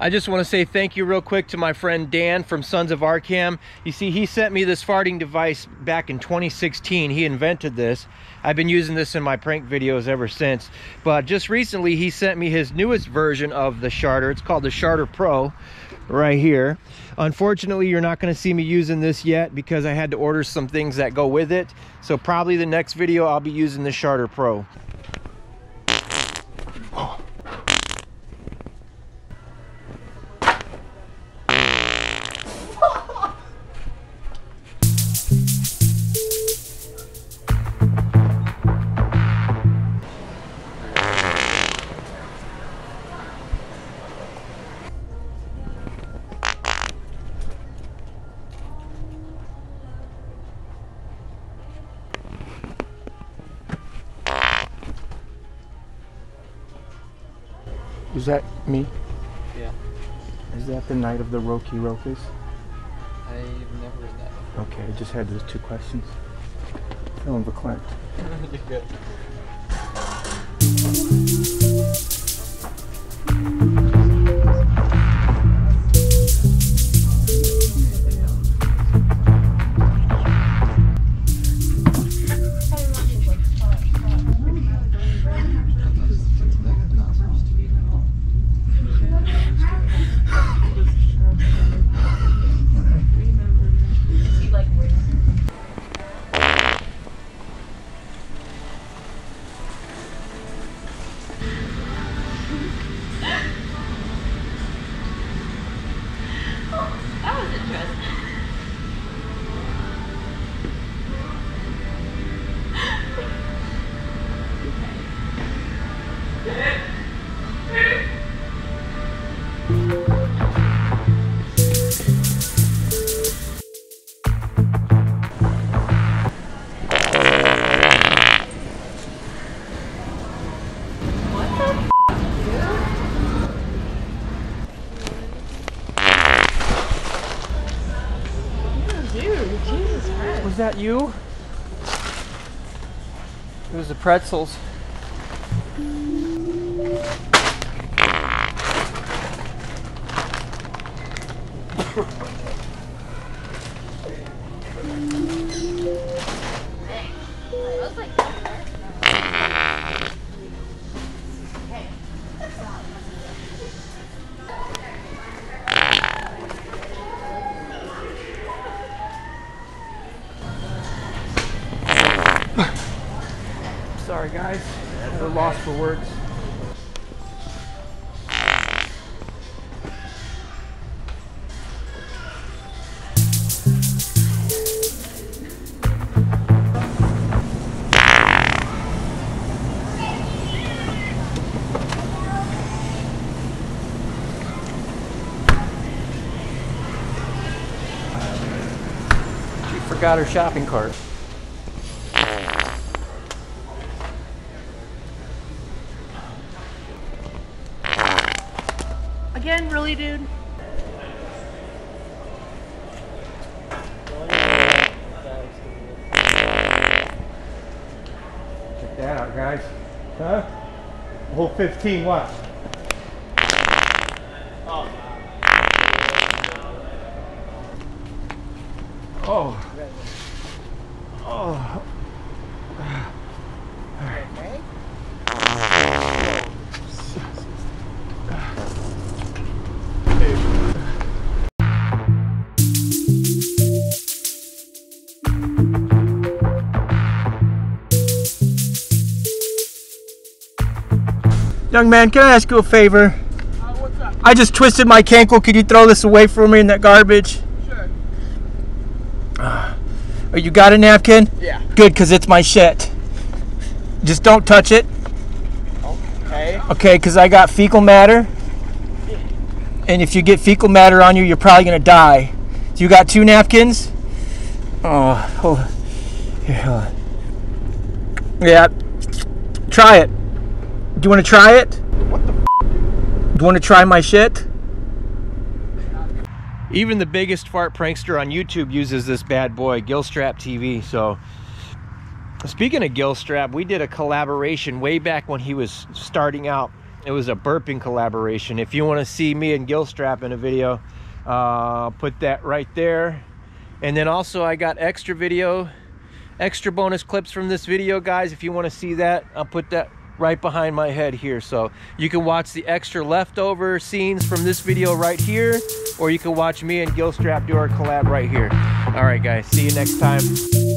I just want to say thank you real quick to my friend Dan from Sons of Arkham. You see, he sent me this farting device back in 2016. He invented this. I've been using this in my prank videos ever since. But just recently, he sent me his newest version of the Sharter. It's called the Sharter Pro right here. Unfortunately, you're not going to see me using this yet because I had to order some things that go with it. So probably the next video, I'll be using the Sharter Pro. Is that me? Yeah. Is that the night of the Roki Rokas? I've never read that Okay, I just had those two questions. Fill in the blank. You're good. That you? It was the pretzels. Sorry, guys. A lost for words. She forgot her shopping cart. Again, really, dude? Check that out, guys. Huh? Hole 15, what? Oh. Oh. oh. Young man, can I ask you a favor? Uh, what's up? I just twisted my cankle. Could you throw this away for me in that garbage? Sure. Oh, you got a napkin? Yeah. Good, because it's my shit. Just don't touch it, Okay. okay? Because I got fecal matter. And if you get fecal matter on you, you're probably going to die. You got two napkins? Oh, hold on. Here, hold on. Yeah. Try it. Do you want to try it? What the? Do you want to try my shit? Even the biggest fart prankster on YouTube uses this bad boy, Gilstrap TV. So, speaking of Gilstrap, we did a collaboration way back when he was starting out it was a burping collaboration. If you want to see me and Gilstrap in a video, uh, put that right there. And then also I got extra video, extra bonus clips from this video, guys. If you want to see that, I'll put that right behind my head here. So you can watch the extra leftover scenes from this video right here, or you can watch me and Gilstrap do our collab right here. All right, guys, see you next time.